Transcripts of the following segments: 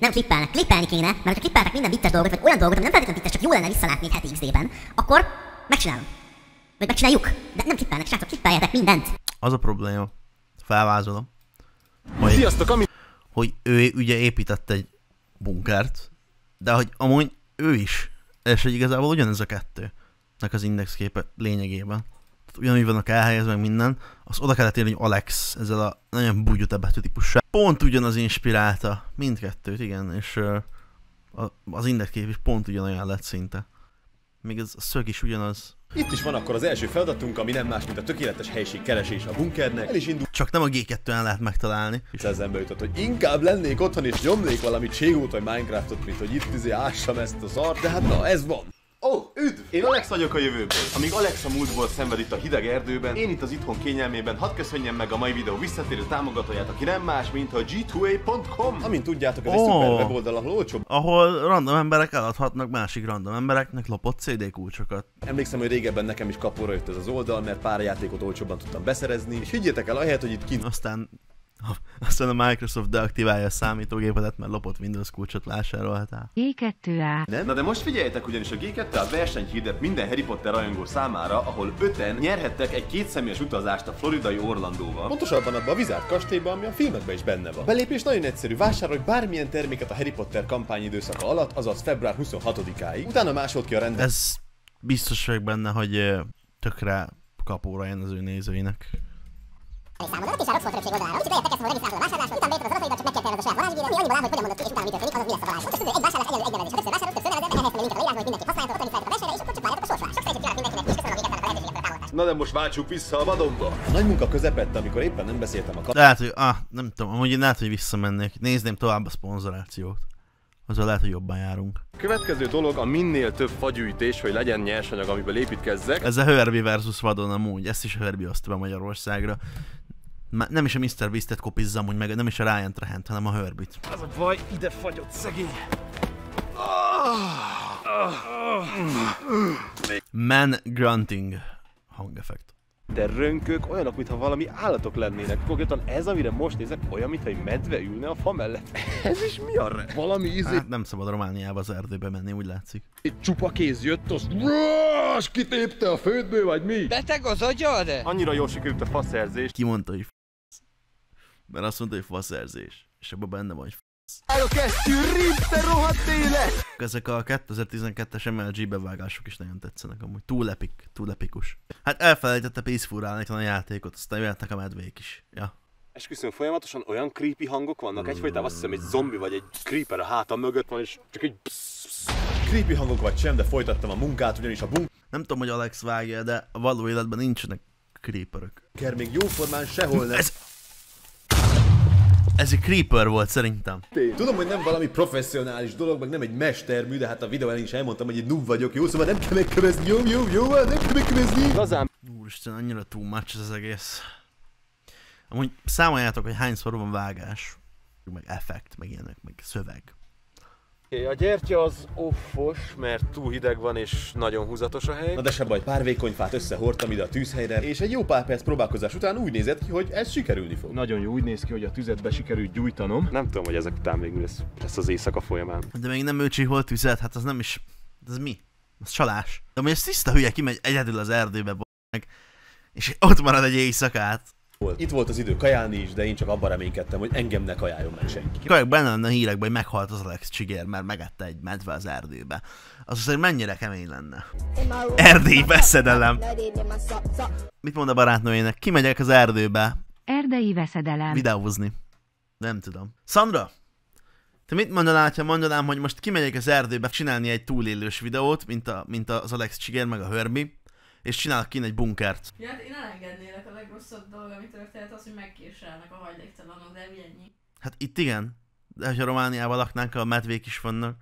Nem klippelnek. Klippelni kéne, mert ha klippelnek minden vittes dolgot, vagy olyan dolgot, ami nem feltétlenül vittes, csak jó lenne visszalátni egy heti XD-ben, akkor megcsinálom. Vagy megcsináljuk. De nem klippelnek, srácok, klippeljetek mindent. Az a probléma, felvázolom, hogy, Sziasztok, ami... hogy ő ugye épített egy bunkert, de hogy amúgy ő is, és hogy igazából ugyanez a kettőnek az indexképe lényegében. Tehát ugyanúgy vannak elhelyezve meg minden, az oda kellett írni, hogy Alex ezzel a nagyon bugyuta betű típussal. Pont ugyanaz inspirálta mindkettőt, igen, és az indexkép is pont ugyanolyan lett szinte. Még ez a szög is ugyanaz, Itt is van akkor az első feladatunk, ami nem más, mint a tökéletes helység keresés a bunkernek. El is indult csak nem a G2-en lehet megtalálni. eszembe jutott, hogy inkább lennék otthon és nyomnék valami Cségót vagy Minecraftot, mint hogy itt izé ássam ezt a szart, de hát na, ez van. Oh, üdv! Én Alex vagyok a jövőből. Amíg Alex a múltból szenved itt a hideg erdőben, én itt az itthon kényelmében hadd köszönjem meg a mai videó visszatérő támogatóját, aki nem más, mint a g2a.com. Amint tudjátok, ez egy Ó. szuper weboldal, ahol olcsóbb. ahol random emberek eladhatnak másik random embereknek lopott CD kulcsokat. Emlékszem, hogy régebben nekem is kapóra jött ez az oldal, mert pár játékot olcsóbban tudtam beszerezni, és higgyétek el, ahelyett, hogy itt kint Aztán, aztán a Microsoft deaktiválja a számítógépedet, mert lopott Windows kulcsot vásároltál. G2A. Nem? Na de most figyeljetek, ugyanis a G2 a verseny hirdet minden Harry Potter rajongó számára, ahol öten nyerhettek egy kétszemélyes utazást a floridai Orlandóba. Pontosabban abban a Wizard kastélyban, ami a filmekben is benne van. Belépés nagyon egyszerű, vásárolj bármilyen terméket a Harry Potter kampány időszaka alatt, azaz február 26-áig. Utána másod ki a rendet. Ez biztos vagyok benne, hogy tökre kapóra jön az ő nézőinek. Számodat, és a Roxford örökség oldalára. Úgyhogy bejöttek ezt a regisztráltad a vásárlásra, utána bejöttek az adataidba, csak megkérted a saját varázsgéret, ami annyiból áll, hogy hogyan mondod ki, és utána mi történik, azaz mi lesz a varázs. Most egy vásárlás egyenlő egy nevezés. Ha többször vásárolsz, többször nevezed, elhelyeztem a mindenki használjátok, regisztráljátok a versenyre, és akkor csak várjátok a sorsolást. Sok szerencsét mindenkinek, és köszönöm a géketának a lehetőséget támogatást. Na de most váltsuk vissza a vadonba. Nagy munka közepette, amikor éppen nem beszéltem a Lehet, hogy, ah, nem tudom, amúgy én lehet, hogy visszamennék. Nézném tovább a szponzorációt. Azzal lehet, hogy jobban járunk. Következő dolog a minél több fagyűjtés, hogy legyen nyersanyag, amiből építkezzek. Ez a Herbie versus Vadon amúgy, ezt is a Herbie oszta be Magyarországra. Nem is a Mr. Beast-et kopizzam, hogy meg nem is a Ryan Trehent, hanem a Herbit. Az a baj, ide fagyott szegény. Man Grunting hangeffekt. De rönkök olyanok, mintha valami állatok lennének. Konkrétan ez, amire most nézek, olyan, mintha egy medve ülne a fa mellett. Ez is mi arra? Valami izé, Hát nem szabad Romániába az erdőbe menni, úgy látszik. egy csupa kéz jött, az rás, kitépte a földből, vagy mi? Beteg az agyad? Annyira jól sikerült a faszerzés. Ki mondta, hogy? Mert azt mondta, hogy faszerzés. És abban benne van, hogy f***. Állok kesztyű, rohadt élet! Ezek a 2012-es MLG bevágások is nagyon tetszenek amúgy. Túl epik, túl epikus. Hát elfelejtette Peaceful a játékot, aztán jöhetnek a medvék is. Ja. Esküszöm, folyamatosan olyan creepy hangok vannak, egyfajtában azt hiszem egy zombi vagy egy creeper a hátam mögött van, és csak egy Creepy hangok vagy sem, de folytattam a munkát, ugyanis a Nem tudom, hogy Alex vágja, de a való életben nincsenek creeperök. bunker még jóformán sehol nem. Ez... Ez egy creeper volt szerintem. Tudom, hogy nem valami professzionális dolog, meg nem egy mestermű, de hát a videó elején is elmondtam, hogy egy noob vagyok, jó? Szóval nem kell megkövezni, jó, jó, jó, nem kell megkövezni. Lazán Úristen, annyira too much ez az egész. Amúgy számoljátok, hogy hányszor van vágás, meg effekt, meg ilyenek, meg szöveg. A gyertya az offos, mert túl hideg van és nagyon húzatos a hely. Na de se baj, pár vékony fát összehordtam ide a tűzhelyre, és egy jó pár perc próbálkozás után úgy nézett ki, hogy ez sikerülni fog. Nagyon jó, úgy néz ki, hogy a tüzet be sikerült gyújtanom. Nem tudom, hogy ezek után még mi lesz, lesz az éjszaka folyamán. De még nem ő csiholt tüzet, hát az nem is... Ez mi? Az csalás. De ez tiszta hülye kimegy egyedül az erdőbe, b- meg, és ott marad egy éjszakát. Volt. Itt volt az idő kajálni is, de én csak abban reménykedtem, hogy engem ne kajáljon meg senki. Kajak benne lenne a hírekben, hogy meghalt az Alex Csigér, mert megette egy medve az erdőbe. Az azért mennyire kemény lenne. Erdélyi veszedelem. Mit mond a barátnőjének? Kimegyek az erdőbe Erdei veszedelem. videózni. Nem tudom. Sandra? Te mit mondanál, ha mondanám, hogy most kimegyek az erdőbe csinálni egy túlélős videót, mint, a, mint az Alex Csigér meg a Herbie, és csinálok kint egy bunkert. Ja, hát én elengednélek a legrosszabb dolog, ami történt, az, hogy megkéselnek a hajléktalanok, de ennyi. Hát itt igen, de ha Romániában laknánk, a medvék is vannak.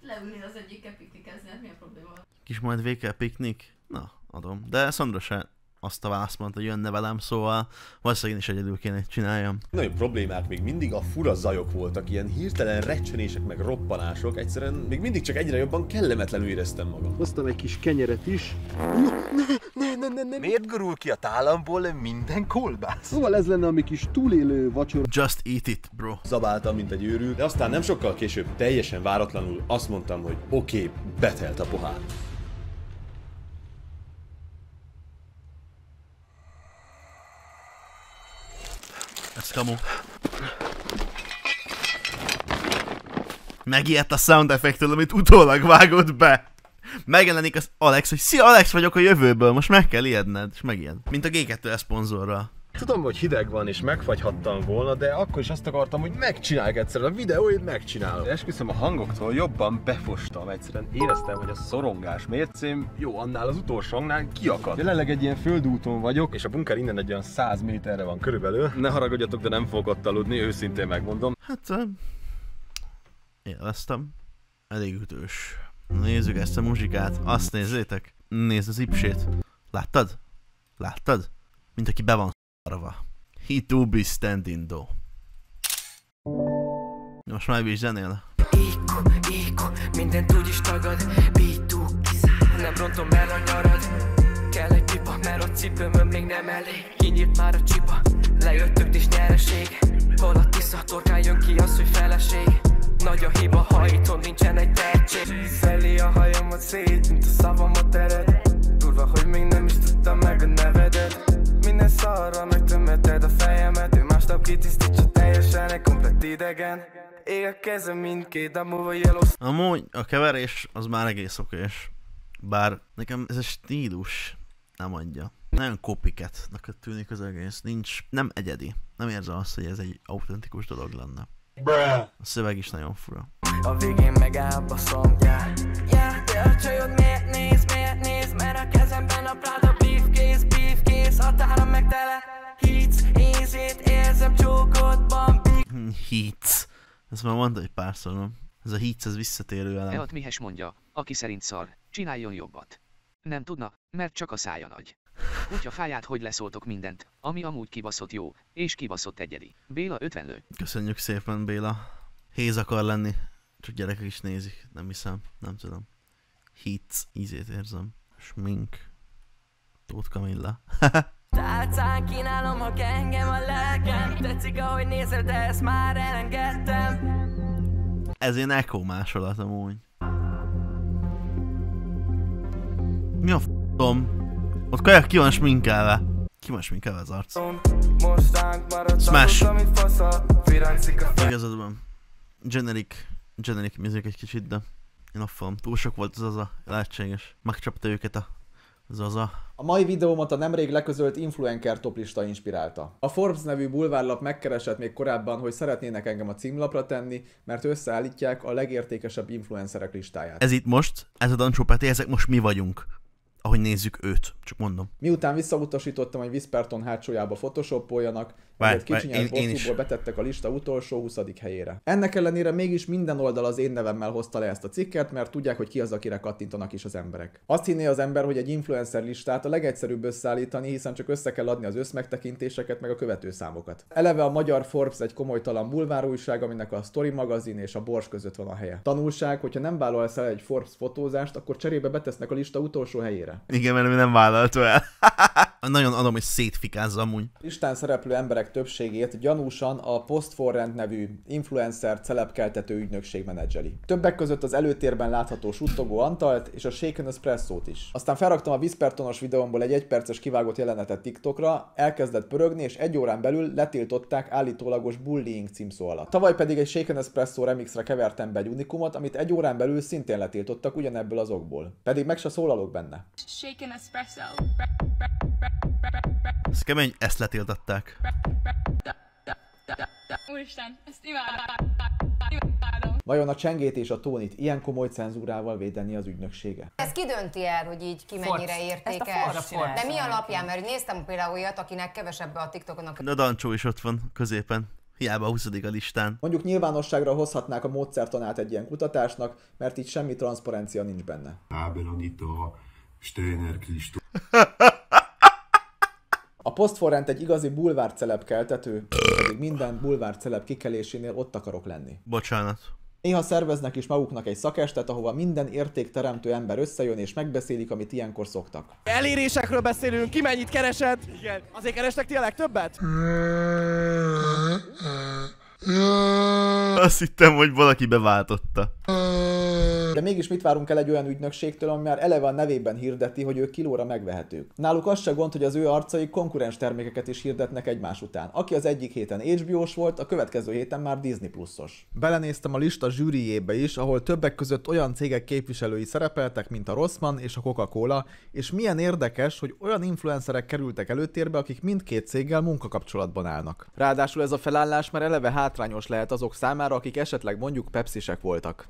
Leülni az egyikkel piknikezni, hát mi a probléma? Kis medvékkel piknik? Na, adom. De Sandra se azt a választ mondta, hogy jönne velem, szóval valószínűleg én is egyedül kéne csináljam. Nagyon problémák még mindig a fura zajok voltak, ilyen hirtelen recsenések meg roppanások, egyszerűen még mindig csak egyre jobban kellemetlenül éreztem magam. Hoztam egy kis kenyeret is. Ne, ne, ne, ne, ne. Miért gurul ki a tálamból minden kolbász? Szóval ez lenne a mi kis túlélő vacsora. Just eat it, bro. Zabáltam, mint egy őrült, de aztán nem sokkal később teljesen váratlanul azt mondtam, hogy oké, okay, betelt a pohár. Kamu. Megijedt a sound effektől, amit utólag vágott be. Megjelenik az Alex, hogy szia Alex vagyok a jövőből, most meg kell ijedned, és megijed. Mint a G2 szponzorral. Tudom, hogy hideg van és megfagyhattam volna, de akkor is azt akartam, hogy megcsinálják egyszerűen a videóit, megcsinálom. Esküszöm a hangoktól jobban befostam egyszerűen. Éreztem, hogy a szorongás mércém jó, annál az utolsó hangnál kiakadt. Jelenleg egy ilyen földúton vagyok, és a bunker innen egy olyan 100 méterre van körülbelül. Ne haragudjatok, de nem fogok ott aludni, őszintén megmondom. Hát, élveztem. Elég ütős. Nézzük ezt a muzsikát, azt nézzétek. Nézd az ipsét. Láttad? Láttad? Mint aki be van szarva. He to be standing though. Most már is zenél. Éko, éko, mindent úgyis tagad. Bító, kiszáll, nem rontom el a nyarad. Kell egy pipa, mert a cipőmön még nem elég. Kinyílt már a csipa, lejöttök is nyereség. Hol a tisza, torkán jön ki az, hogy feleség. Nagy a hiba, ha itthon nincsen egy tehetség. Szeli a hajamat szét, mint a szavamat ered. Durva, hogy még nem is tudtam meg a nevedet szarra megtömheted a fejemet Ő másnap kitisztítsa teljesen egy komplet idegen Ég a kezem mindkét, de múlva jelos Amúgy a keverés az már egész okés. Bár nekem ez a stílus nem adja. Nagyon copycat tűnik az egész. Nincs, nem egyedi. Nem érzem azt, hogy ez egy autentikus dolog lenne. A szöveg is nagyon fura. A végén megáll a szom, yeah. yeah, de a csajod miért néz, miért néz Mert a kezemben a Prada briefcase Határa meg tele hits, ízét érzem csókodban Heats. Ezt már mondta egy párszor, nem? Ez a Heats, ez visszatérő elem. Eat Mihes mondja, aki szerint szar, csináljon jobbat. Nem tudna, mert csak a szája nagy. Kutya fáját, hogy leszóltok mindent, ami amúgy kibaszott jó, és kibaszott egyedi. Béla 50 lő. Köszönjük szépen, Béla. Héz akar lenni. Csak gyerekek is nézik. Nem hiszem. Nem tudom. Heats. Ízét érzem. Smink. Tóth Kamilla. Tálcán kínálom, ha engem a lelkem Tetszik, ahogy nézel, de ezt már elengedtem Ez ilyen echo másolat amúgy. Mi a f***om? Ott kajak ki van sminkelve. Ki van sminkelve az arc? Smash. a Igazad van. Generic. Generic music egy kicsit, de én affalom. Túl sok volt az az a lehetséges. Megcsapta őket a Zaza. A mai videómat a nemrég leközölt influencer toplista inspirálta. A Forbes nevű bulvárlap megkeresett még korábban, hogy szeretnének engem a címlapra tenni, mert összeállítják a legértékesebb influencerek listáját. Ez itt most, ez a Dancsó Peti, ezek most mi vagyunk. Ahogy nézzük őt, csak mondom. Miután visszautasítottam, hogy Whisperton hátsójába photoshopoljanak, Várj, kicsinyes bosszúból betettek a lista utolsó 20. helyére. Ennek ellenére mégis minden oldal az én nevemmel hozta le ezt a cikket, mert tudják, hogy ki az, akire kattintanak is az emberek. Azt hinné az ember, hogy egy influencer listát a legegyszerűbb összeállítani, hiszen csak össze kell adni az összmegtekintéseket, meg a követőszámokat. Eleve a magyar Forbes egy komolytalan bulvárújság, aminek a Story magazin és a Bors között van a helye. Tanulság, hogyha nem vállalsz el egy Forbes fotózást, akkor cserébe betesznek a lista utolsó helyére. Igen, mert mi nem vállalta el. Nagyon adom, hogy szétfikázza amúgy. listán szereplő emberek többségét gyanúsan a Postforrend nevű influencer celebkeltető ügynökség menedzseli. Többek között az előtérben látható suttogó Antalt és a Shaken Espresso-t is. Aztán felraktam a Whispertonos videómból egy egyperces kivágott jelenetet TikTokra, elkezdett pörögni, és egy órán belül letiltották állítólagos bullying címszó alatt. Tavaly pedig egy Shaken Espresso remixre kevertem be egy unikumot, amit egy órán belül szintén letiltottak ugyanebből az okból. Pedig meg se szólalok benne. Shaken espresso. Ez kemény, ezt letiltatták. Úristen, ezt imádom. Imádom. Vajon a csengét és a tónit ilyen komoly cenzúrával védeni az ügynöksége? Ez ki dönti el, hogy így ki mennyire értékes? De mi alapján? Mert néztem például olyat, akinek kevesebb a TikTokon a De a Dancsó is ott van középen. Hiába a 20. a listán. Mondjuk nyilvánosságra hozhatnák a módszertanát egy ilyen kutatásnak, mert így semmi transzparencia nincs benne. Ábelonító, Steiner Kristus. A Postforrend egy igazi bulvár celeb keltető, pedig minden bulvár celeb kikelésénél ott akarok lenni. Bocsánat. Néha szerveznek is maguknak egy szakestet, ahova minden értékteremtő ember összejön és megbeszélik, amit ilyenkor szoktak. Elérésekről beszélünk, ki mennyit keresett? Igen. Azért kerestek ti a legtöbbet? Azt hittem, hogy valaki beváltotta. De mégis mit várunk el egy olyan ügynökségtől, ami már eleve a nevében hirdeti, hogy ők kilóra megvehetők. Náluk az se gond, hogy az ő arcaik konkurens termékeket is hirdetnek egymás után. Aki az egyik héten HBO-s volt, a következő héten már Disney Plusos. Belenéztem a lista zsűriébe is, ahol többek között olyan cégek képviselői szerepeltek, mint a Rossmann és a Coca-Cola, és milyen érdekes, hogy olyan influencerek kerültek előtérbe, akik mindkét céggel munkakapcsolatban állnak. Ráadásul ez a felállás már eleve hátrányos lehet azok számára, akik esetleg mondjuk pepsisek voltak.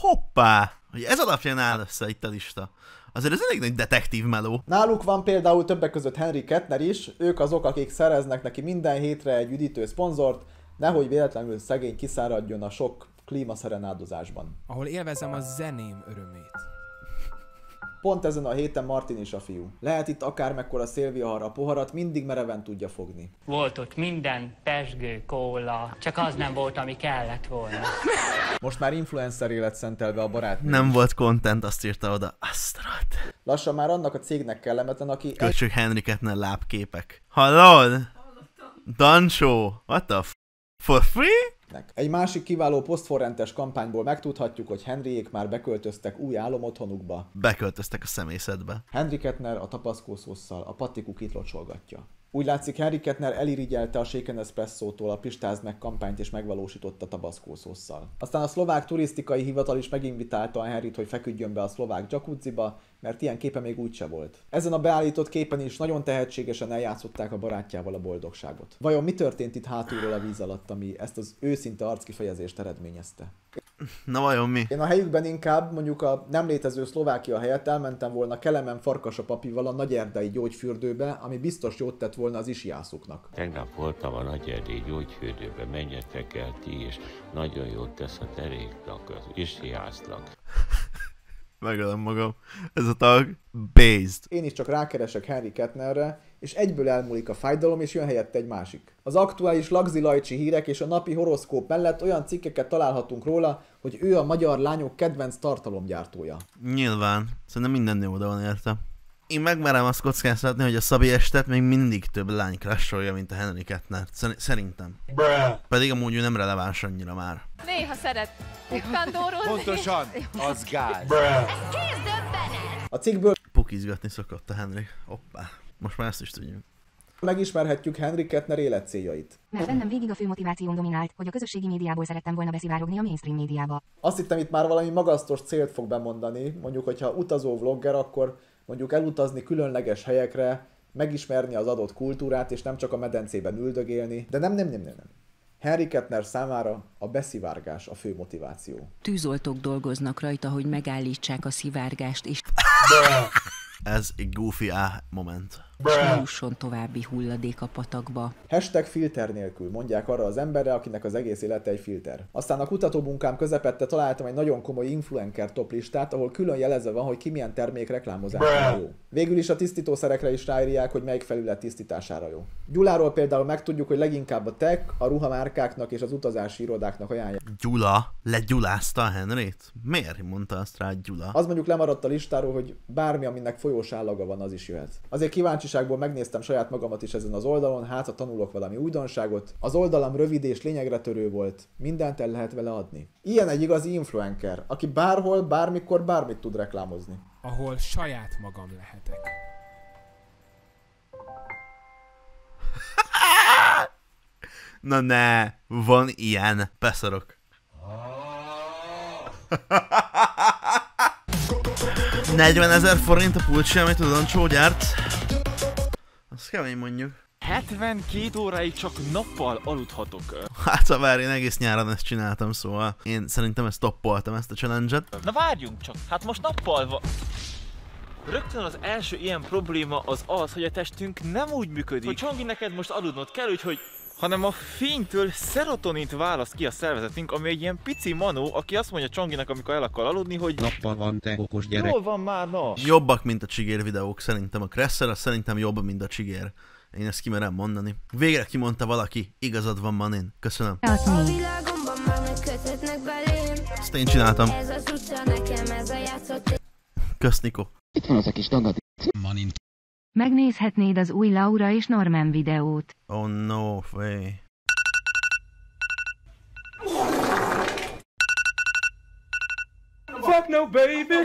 Hoppá! Hogy ez alapján áll össze itt a lista. Azért ez elég nagy detektív meló. Náluk van például többek között Henry Kettner is, ők azok, akik szereznek neki minden hétre egy üdítő szponzort, nehogy véletlenül szegény kiszáradjon a sok klímaszerenádozásban. Ahol élvezem a zeném örömét. Pont ezen a héten Martin is a fiú. Lehet itt akármekkora szélvihar, a poharat mindig mereven tudja fogni. Volt ott minden, pesgő, kóla, csak az nem volt, ami kellett volna. Most már influencer élet szentelve a barát. Nem volt content, azt írta oda. Azt rohadt. Lassan már annak a cégnek kellemetlen, aki... Költsük Henry Kettner lábképek. Hallod? Dancsó, what the f... For free? Egy másik kiváló posztforrentes kampányból megtudhatjuk, hogy Henryék már beköltöztek új álomotthonukba. Beköltöztek a szemészetbe. Henry Kettner a tapaszkószósszal a patikukit locsolgatja. Úgy látszik, Henry Kettner elirigyelte a Shaken Espresso-tól a Pistázd meg kampányt és megvalósította tabaszkószósszal. Aztán a szlovák turisztikai hivatal is meginvitálta a Henryt, hogy feküdjön be a szlovák jacuzziba, mert ilyen képe még úgyse volt. Ezen a beállított képen is nagyon tehetségesen eljátszották a barátjával a boldogságot. Vajon mi történt itt hátulról a víz alatt, ami ezt az őszinte arckifejezést eredményezte? Na vajon mi? Én a helyükben inkább mondjuk a nem létező Szlovákia helyett elmentem volna Kelemen farkas a papival a nagyerdei gyógyfürdőbe, ami biztos jót tett volna az isiászuknak. Tegnap voltam a nagyerdei gyógyfürdőbe, menjetek el ti, és nagyon jót tesz a deréknak, az isiásznak. Megadom magam. Ez a tag based. Én is csak rákeresek Henry Kettnerre, és egyből elmúlik a fájdalom, és jön helyette egy másik. Az aktuális lagzilajcsi hírek és a napi horoszkóp mellett olyan cikkeket találhatunk róla, hogy ő a magyar lányok kedvenc tartalomgyártója. Nyilván. Szerintem minden jó oda van érte. Én megmerem azt kockáztatni, hogy a Szabi estet még mindig több lány crasholja, mint a Henry Kettner. Szerintem. Bruh. Pedig amúgy ő nem releváns annyira már. Néha szeret pukkandórozni. Pontosan, az gáz. A cikkből Pukizgatni szokott a Henry. Hoppá. Most már ezt is tudjuk. megismerhetjük Henry Kettner életcéljait. Mert bennem végig a fő motivációm dominált, hogy a közösségi médiából szerettem volna beszivárogni a mainstream médiába. Azt hittem itt már valami magasztos célt fog bemondani, mondjuk, hogyha utazó vlogger, akkor mondjuk elutazni különleges helyekre, megismerni az adott kultúrát, és nem csak a medencében üldögélni. De nem, nem, nem, nem. nem. Henry Kettner számára a beszivárgás a fő motiváció. Tűzoltók dolgoznak rajta, hogy megállítsák a szivárgást, és Ez egy goofy Ne jusson további hulladék a patakba. Hashtag filter nélkül mondják arra az emberre, akinek az egész élete egy filter. Aztán a kutatómunkám közepette találtam egy nagyon komoly influencer top listát, ahol külön jelezve van, hogy ki milyen termék reklámozására jó. Végül is a tisztítószerekre is ráírják, hogy melyik felület tisztítására jó. Gyuláról például megtudjuk, hogy leginkább a tech, a ruhamárkáknak és az utazási irodáknak ajánlják. Gyula legyulázta a Henryt? Miért mondta azt rá Gyula? Az mondjuk lemaradt a listáról, hogy bármi, aminek folyós állaga van, az is jöhet. Azért kíváncsiságból megnéztem saját magamat is ezen az oldalon, hát ha tanulok valami újdonságot. Az oldalam rövid és lényegre törő volt, mindent el lehet vele adni. Ilyen egy igazi influencer, aki bárhol, bármikor, bármit tud reklámozni. ahol saját magam lehetek. Na ne, van ilyen. Beszarok. 40 ezer forint a pulcsi, amit a Dancsó gyárt. Az kemény mondjuk. 72 óráig csak nappal aludhatok. Hát ha várj, én egész nyáron ezt csináltam, szóval én szerintem ezt toppoltam ezt a challenge-et. Na várjunk csak, hát most nappal va... Rögtön az első ilyen probléma az az, hogy a testünk nem úgy működik, hogy Csongi neked most aludnod kell, úgyhogy hanem a fénytől szerotonint választ ki a szervezetünk, ami egy ilyen pici manó, aki azt mondja Csonginak, amikor el akar aludni, hogy Nappal van, te okos gyerek. Jól van már, no! Jobbak, mint a csigér videók, szerintem a Cresser, az szerintem jobb, mint a csigér. Én ezt kimerem mondani. Végre kimondta valaki, igazad van, Manin. Köszönöm. Belém Ezt én csináltam. Kösz, Niko. Itt van az a kis dagad. Megnézhetnéd az új Laura és Norman videót. Oh no way. Fuck no, baby!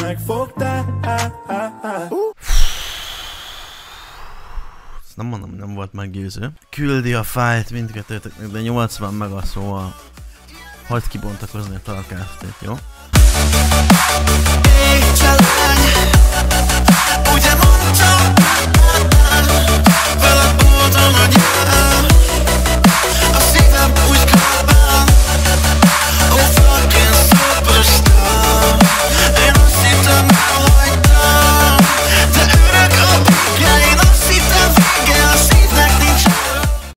Megfogtál. Ezt nem mondom, nem volt meggyőző. Küldi a fájlt mindkettőtöknek, de 80 meg a szóval hagyd kibontakozni a talkásztét, jó? Ugye mondtam, veled voltam a nyár